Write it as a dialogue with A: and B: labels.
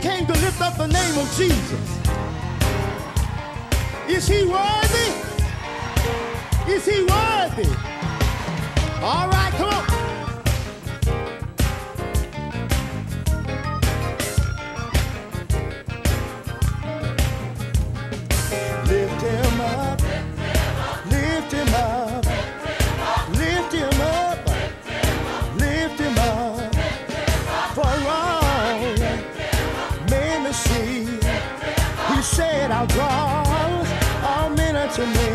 A: came to lift up the name of Jesus. Is he worthy? Unto me.